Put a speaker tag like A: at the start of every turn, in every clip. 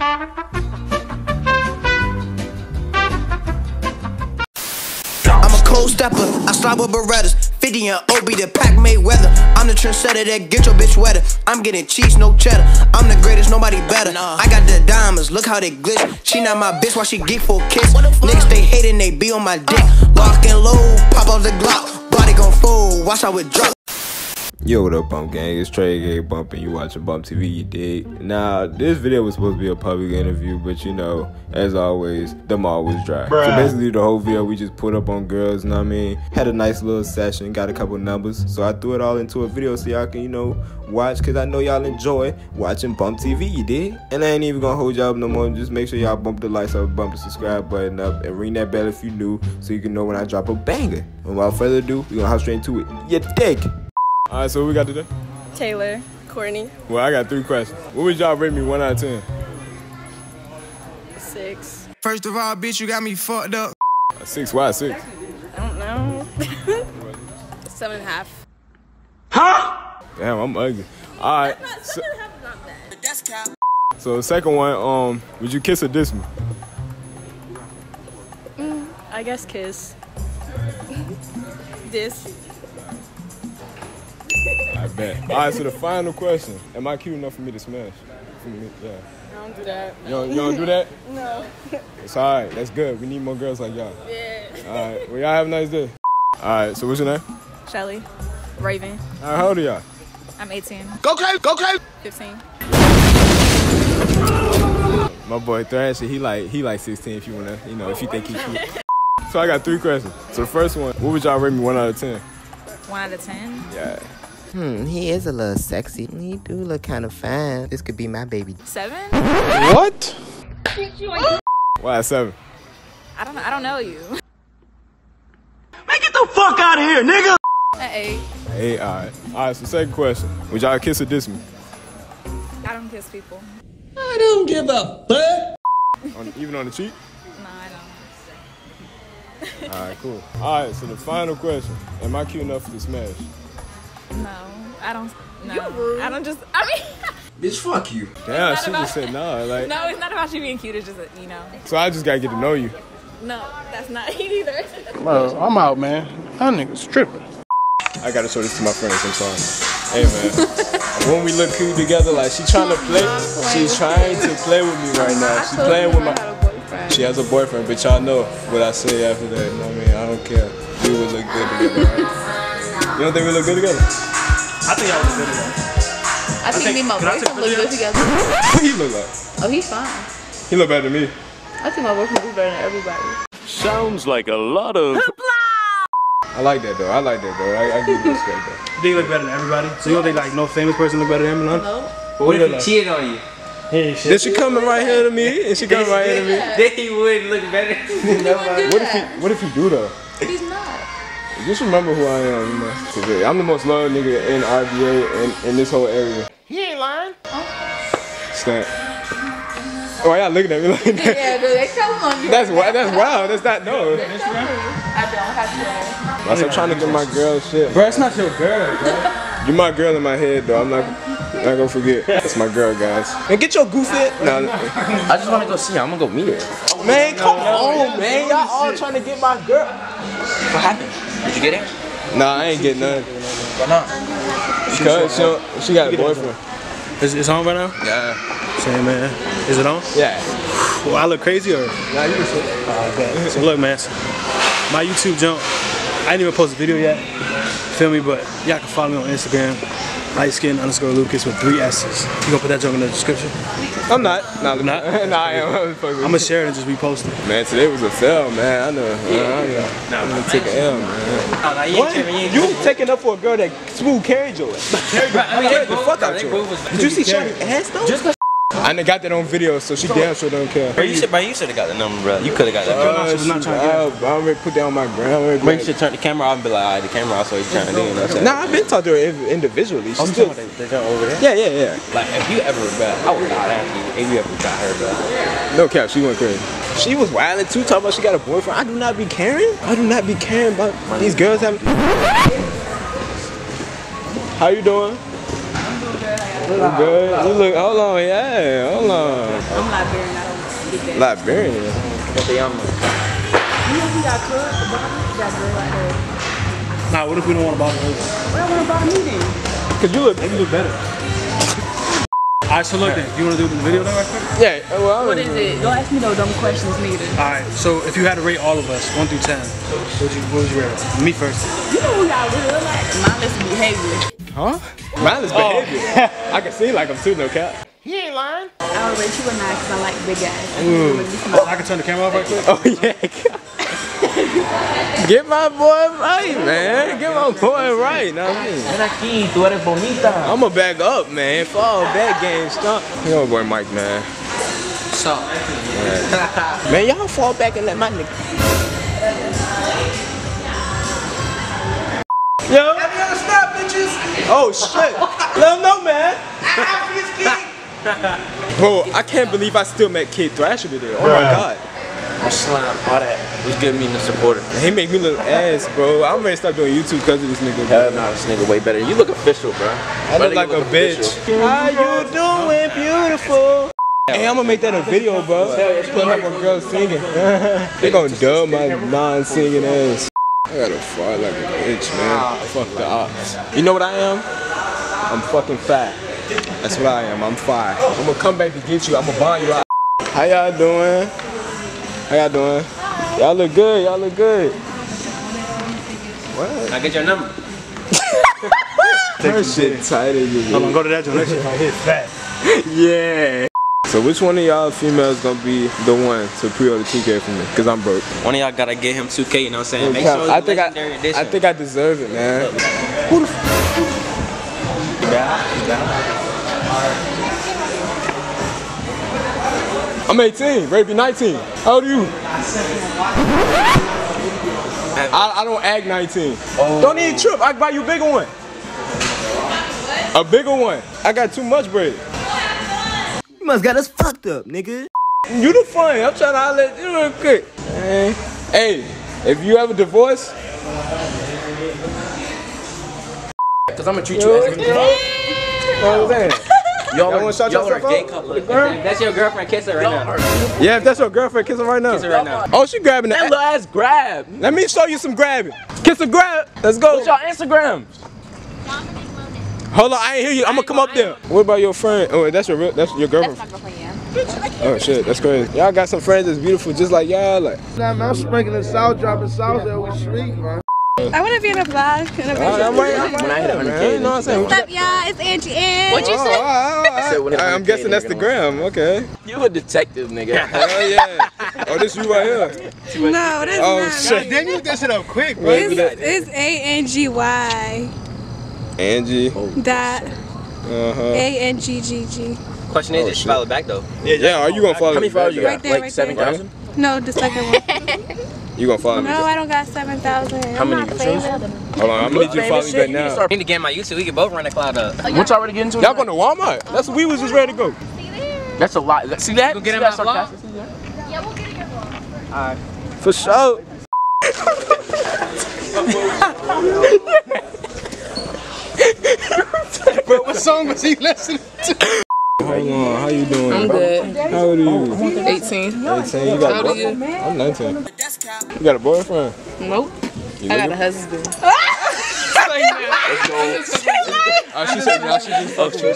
A: I'm a cold stepper, I slide with Berettas. 50 and OB, the pack made weather. I'm the trendsetter that get your bitch wetter. I'm getting cheese, no cheddar. I'm the greatest, nobody better. I got the diamonds, look how they glitter. She not my bitch, why she geek for a kiss? Niggas they hating, they be on my dick. Lock and load, pop off the Glock. Body gon' fold, watch how it drop.
B: Yo, what up, Bump Gang? It's Trey Gang Bump, and you watching Bump TV, you dig? Now, this video was supposed to be a public interview, but you know, as always, them was dry. So basically, the whole video we just put up on girls, you know what I mean? Had a nice little session, got a couple numbers, so I threw it all into a video so y'all can, you know, watch, because I know y'all enjoy watching Bump TV, you dig? And I ain't even gonna hold y'all up no more, just make sure y'all bump the likes up, bump the subscribe button up, and ring that bell if you new, so you can know when I drop a banger. And without further ado, we gonna hop straight into it. You dig? All right, so what we got today?
C: Taylor, Courtney,
B: Well, I got three questions. What would y'all rate me one out of ten?
C: six.
A: First of all, bitch, you got me fucked up.
B: A six? Why a six?
C: I don't know. Seven and a half. Huh?
B: Damn, I'm ugly. All right. So, so the second one, um, would you kiss or diss me?
C: I guess kiss. this.
B: I bet. All right. So the final question: Am I cute enough for me to smash? For me, yeah.
C: I don't do that.
B: You don't, you don't do that?
C: No.
B: It's all right. That's good. We need more girls like y'all.
C: Yeah.
B: All right. Well, y'all have a nice day. All right. So what's your name?
C: Shelly, Raven.
B: All right. How old are y'all?
C: I'm 18.
A: Go crazy, go crazy.
C: 15.
B: My boy Thrasher, he like he like 16 if you wanna, you know, if you think he cute. So I got three questions. So the first one, what would y'all rate me one out of ten?
C: One out of 10.
B: Yeah.
D: Hmm, he is a little sexy. He do look kind of fine. This could be my baby.
C: Seven?
B: What? Why seven?
C: I don't know. I don't know you.
A: Man, get the fuck out of here, nigga.
C: An eight.
B: Hey, all right. All right. So second question, would y'all kiss or diss me?
C: I don't kiss people.
A: I don't give a fuck.
B: On, even on the cheek?
C: No, I don't.
B: All right, cool. All right. So the final question, am I cute enough to smash?
C: No, I don't. No, I don't just. I mean,
A: Bitch, fuck you.
C: Yeah,
B: she
C: about-
B: just said no. Like,
C: no, it's not about you being cute. It's just you know.
B: so I just gotta get to know you.
C: No, that's not it either.
E: Bro, I'm out, man. That nigga's tripping.
B: I gotta show this to my friends. I'm sorry. Hey man, when we look cute together, like she trying to play, she's trying to play with me right now. She's playing with my. She has a boyfriend, but y'all know what I say after that. You know what I mean? I don't care. We would look good together, right? You don't think we look good together?
E: I think y'all look good together.
F: I think me and my
E: can
F: boyfriend look good together.
B: What he look like?
F: Oh, he's fine.
B: He look better than me.
F: I think my boyfriend looks better than everybody.
G: Sounds like a lot of.
B: I like that though. I like that though. I, I give you respect though.
E: Do you think he look better than everybody? So you don't think like no famous person look better than him? No.
F: No.
B: What if he
H: cheated on you?
E: Hey, shit.
B: Then she coming right here to me, and she coming right here to me.
H: Then he would look better than nobody.
B: What if he? What if he do though?
F: He's not.
B: Just remember who I am, you know. 'Cause, yeah, I'm the most loyal nigga in RBA and in this whole area.
E: He ain't lying.
B: Stamp. Oh, y'all looking at me like that?
F: Yeah, dude, they telling on you.
B: That's wild. That's wild. That's not no.
F: I don't have to.
B: Like, I'm trying to get my girl shit.
E: Bro, it's not your girl, bro.
B: You're my girl in my head though. I'm not I'm not gonna forget. That's my girl, guys. And get your goofy. No,
H: I just want to go see her. I'm gonna go meet her.
B: man, come on, man. Y'all all trying to get my girl.
H: What happened? Did you get her?
B: Nah, I ain't getting none.
H: Why not?
B: Cause she, don't- she got a boyfriend.
E: Is it's on right now?
B: Yeah.
E: Same man. Is it on?
B: Yeah.
E: Well, I look crazy or?
B: Nah, you can
E: So look, man. so my YouTube jump. I didn't even post a video yet. Feel me? But y'all can follow me on Instagram. Lightskin underscore Lucas with three S's. You gonna put that junk in the description?
B: I'm not. Nah, I'm
E: not?
B: nah, I am. I'm,
E: gonna share it and just repost it.
B: Man, today was a fail, man. I know. Uh, I know. I'm gonna take an L, man.
H: No, you ain't. You
B: You taking up for a girl that smooth carried your ass.
H: I mean,
B: the fuck out
H: they
B: you. Did you see Shawty ass though?
H: Just cause.
B: I done got that on video, so she damn sure don't care.
H: Bro, you should, bro, you should have got the number, bro. You could have got that.
B: Uh,
E: she was not
B: she-
E: trying to get
B: I, I already put that on my gram. I already
H: Bro, you
B: got-
H: should turn the camera off and be like, alright, the camera off, so he's trying to do. You know what I'm saying?
B: Nah, I've been talking to her individually. She
H: I'm
B: still.
H: talking about the, the jump over there.
B: Yeah, yeah, yeah.
H: Like, if you ever, bro, I would not ask you if you ever got her, bro.
B: No cap, she went crazy. She was wilding too, talking about she got a boyfriend. I do not be caring. I do not be caring about these girls having. How you doing? You good? You look. Hold on. Yeah. Hold on.
C: I'm Liberian. I don't speak that.
B: Liberian.
H: What they on?
C: You know who got cooked? The bottom? That girl right there.
E: Nah, what if we don't want to bother her?
C: What I want to buy me then?
B: Cause you look. You look better.
E: Alright, so look then. You want to do the video then right quick?
B: Yeah. Well.
C: What is it? Don't ask me no dumb questions neither.
E: Alright, so if you had to rate all of us, 1 through 10, what would you, what would you rate us? Me first.
C: You know who y'all really like? Mindless behavior.
B: Huh? Mindless behavior. Oh. I can see like I'm too no cap. He ain't lying.
C: I would rate you a nine because I like big guys.
E: Oh, I can turn the camera off right quick?
B: Oh yeah. Get my boy right, man. Get my boy right. Know what I mean?
H: Ven aquí, tú eres bonita.
B: I'm going to back up, man. Fall back game stop. You know, boy Mike, man.
H: So,
B: Man, y'all fall back and let my nigga. Yo. Oh shit. Let him know, man. Bro, I can't believe I still met Kid Thrasher today. Oh my god.
H: I'm slime, all that. He's giving me the supporter?
B: He make me look ass, bro. I'm ready to stop doing YouTube because of this nigga.
H: Hell
B: Bro.
H: no, this nigga way better. You look official, bro.
B: I look like a bitch. How you doing, beautiful? Hey, I'm gonna make that a video, bro. Put up a girl singing. they gonna dub my non-singing ass. I gotta fart like a bitch, man. Ah. Fuck the ops. You know what I am? I'm fucking fat. That's what I am. I'm fire. I'm gonna come back to get you. I'm gonna bond you out. How y'all doing? How y'all doing? Y'all look good. Y'all look good. What?
H: I get your number.
B: Her shit tighter than
E: Hold on, go to that joint. That shit right here, fat.
B: Yeah. So which one of y'all females gonna be the one to pre-order 2K for me? Cause I'm broke.
H: One of y'all gotta get him 2K, you know what I'm saying? Make sure
B: I think I,
H: edition.
B: I think I deserve it, man. Who the f- I'm 18, ready to be 19. How old are you? I, I don't act 19. Don't need a trip. I can buy you a bigger one. A bigger one. I got too much bread.
A: You must got us fucked up, nigga.
B: You the funny. I'm trying to holler at you real quick. Hey, hey, if you ever divorce,
H: Cause I'm gonna treat you as a
B: you know what I'm saying?
H: Y'all
B: Y'all wanna shout
H: y'all are a gay couple. If that's your girlfriend, kiss her right now.
B: Yeah, if that's your girlfriend, kiss her right now.
H: Kiss her right now.
B: Oh, she grabbing
H: That
B: that.
H: little ass grab.
B: Let me show you some grabbing. Kiss a grab. Let's go.
H: What's y'all Instagram?
B: Hold on, I ain't hear you. I'm gonna come up there. What about your friend? Oh, that's your real, that's your girlfriend.
F: My girlfriend, yeah.
B: Oh shit, that's crazy. Y'all got some friends that's beautiful, just like y'all. Like,
I: Nah, man, I'm sprinkling salt, dropping sauce every street, man.
J: I want to be in a vlog. In a
B: all right, I'm right, I'm right
H: When I hit 100K.
B: You know what I'm saying?
J: What's up, y'all? It's Angie Ann.
H: What'd you
B: Oh,
H: say?
B: all right, all right.
H: said when oh.
B: I'm guessing that's the gram. Okay.
H: You a detective, nigga.
B: Hell yeah. Oh, this you right here.
J: No, that's
B: Oh
J: not.
B: shit.
I: Then you look it up quick, bro.
J: It's, it's A N G Y
B: Angie.
J: dot
B: Uh huh.
J: A N G G G.
H: Question is,
B: Oh,
H: did she follow back though?
B: Yeah, yeah. are you gonna follow
H: How many
B: me
H: followers you
B: though?
H: got?
J: Right there,
H: like
J: right
H: 7,000?
J: No, the second one.
B: You gonna follow me?
J: No, I don't got seven thousand.
H: How many you choose?
B: Hold on, I'm gonna need you to follow me back now.
H: Need to get my YouTube. We can both run the cloud up.
F: What y'all ready to get into?
B: Y'all going to Walmart? That's what we was just ready to go.
H: That's a lot. See that?
F: Go get
H: See
F: in
H: that
F: my vlog?
H: sarcastic?
B: For sure.
I: Bro, what song was he listening to?
B: Hold on, how you doing?
F: I'm good.
B: How old are you?
F: 18.
B: 18. You got
F: How
B: a
F: old are
B: boyfriend?
F: you?
B: I'm 19. You got a boyfriend?
F: Nope.
B: You
F: I got a
B: looking?
F: husband.
B: Oh, she said, no, she just fucked you.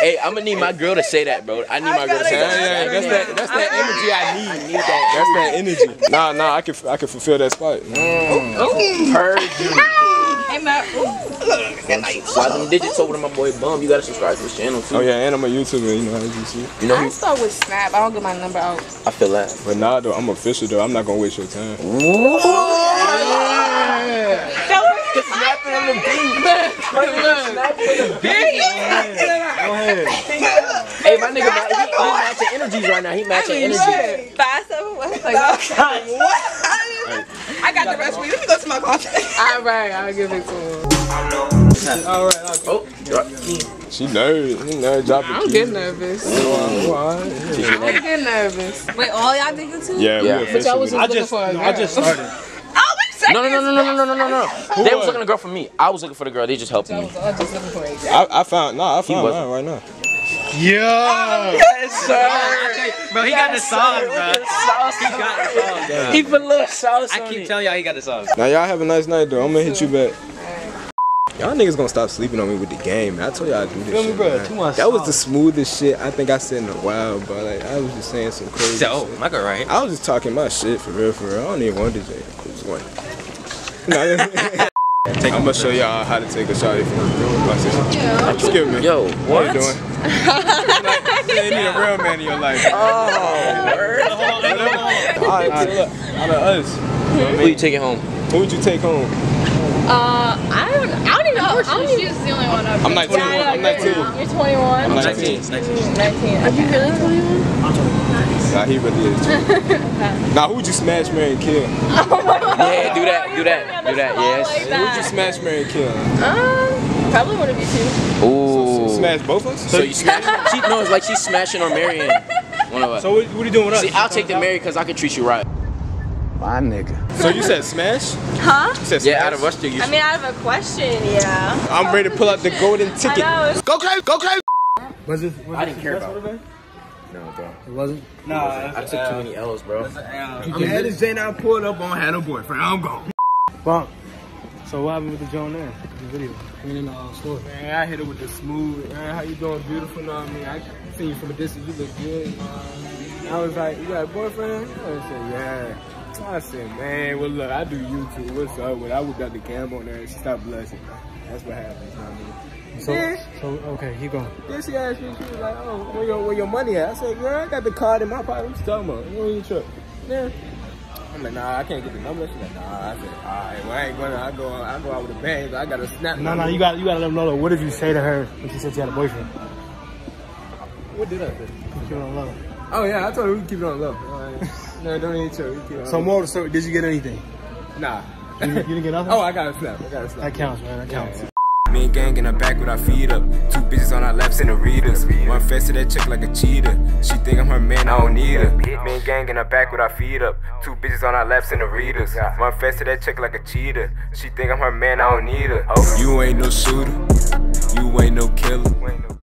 H: Hey, I'm gonna need my girl to say that, bro. I need my girl to say that.
B: yeah, that's that, that's that energy I need. I need that. That's that energy. Nah, nah, I can, I can fulfill that spot.
H: Heard oh. you.
F: Hey, man.
H: Slide them digits over to my boy Bump. You gotta subscribe to his channel too.
B: Oh yeah, and I'm a YouTuber, you know, as you see.
H: You know
F: I start with Snap. I don't get my number out.
H: I feel that.
B: But nah, though, I'm official though. I'm not gonna waste your time.
H: Hey, my nigga, ma- he, he matching energies right now. He matching energies.
J: Five seven one. Like,
F: I got the rest for you. Let me go to my closet. All right, I'll give it to him. All right.
H: Oh, drop.
B: She nervous. She nervous. Drop
F: I
B: the
F: don't
B: key.
F: get nervous.
B: Why?
F: I'm getting nervous.
J: wait, all y'all do too?
B: Yeah,
H: Yeah.
B: we
H: But
F: But y'all was just
E: I
F: looking
E: just,
F: for a
E: no, I just started.
F: Oh,
H: No, no, no, no, no, no, no, no, no. They was looking a girl for me. I was looking for the girl. They just helped me.
B: I, I found, no, I found
H: wasn't.
B: mine right now.
E: Yeah.
H: Oh, yes, sir.
K: Bro, he got the sauce, bro. He got the sauce, bro.
H: He put a little sauce
K: I keep telling y'all he got the sauce.
B: Now y'all have a nice night though. I'm gonna hit you back. Y'all niggas gonna stop sleeping on me with the game. man. I told y'all I do this
E: Feel me,
B: shit.
E: bro?
B: man.
E: Too much
B: That was the smoothest shit I think I said in a while, bro. Like I was just saying some crazy
K: He said, oh,
B: shit.
K: my girl right.
B: I was just talking my shit for real, for real. I don't even want DJ. Just one. Nah, I'm gonna show y'all how to take a shot if you. Excuse me.
H: Yo,
B: How
H: what?
B: you doing? like, you need a real man in your life.
H: Oh, word.
B: Alright, look, out of us,
H: Who you taking home?
B: who would you take home?
J: Uh, I don't. I don't even know. I don't. She's the only one up.
B: I'm 19. I'm 19.
J: You're 21.
B: I'm 19.
K: 19. 19.
J: 19. Are you really 21?
B: Nah, he really is. now, who would you smash, marry, and kill? Oh my!
H: Yeah, do that, do that, do that. Yes.
J: Like
B: Who would you smash, marry, and kill?
J: Um, probably one of you two.
H: Ooh.
B: Smash both of us?
H: So you smash? She, no, it's like she's smashing or marrying one of us.
E: So what, what are you doing with us?
H: See, I'll take the marry because I can treat you right.
E: My nigga.
B: So you said smash?
J: Huh?
B: You said smash?
H: Yeah, out of us two, you.
J: I mean, out of a question, yeah.
B: I'm ready to pull out the golden
J: I
B: ticket.
J: know.
B: Go crazy, go crazy.
E: Was it? Was
H: I didn't care about
E: it.
B: No, bro.
E: It wasn't.
H: no I took too many L's, bro.
B: I'm mad as Jay now pulled up on had a boyfriend. I'm gone.
E: Bump. So what happened with the Joan there? The video. I mean, in the uh, store.
B: Man, I hit it with the smooth. Man, how you doing? Beautiful. Know what I mean? I seen you from a distance. You look good. I was like, you got a boyfriend? I said, yeah. I said, man, well, look, I do YouTube. What's up? When I whipped out the camera on there, and she stopped blushing. That's what happens. You know what I mean?
E: So, so okay, keep going.
B: Then she asked me, she was like, oh, where your, where your money at? I said, girl, I got the card in my pocket. What you talking about? You truck? Yeah. I'm like, nah, I can't get the number. She's like, nah. I said, all right, well, I ain't gonna, I go, I go out with a bang, I got to snap.
E: No, no, you got you got to let them know. What did you say to her when she said she had a boyfriend?
B: What did I say?
E: Keep it on low.
B: Oh, yeah, I told her we keep it on low. Right. no, don't even chill. We keep it on
E: So more the. Did you get anything?
B: Nah.
E: You, you didn't get nothing.
B: Oh, I got a snap. I got a snap.
E: that counts, man. That counts.
B: Me and gang in her back with our feet up. Two bitches on our laps in the readers. One fast to that chick like a cheater. She think I'm her man, I don't need her. Me and gang in her back with our feet up. Two bitches on our laps in the readers. One fast to that chick like a cheater. She think I'm her man, I don't need her. You ain't no shooter. You ain't no killer.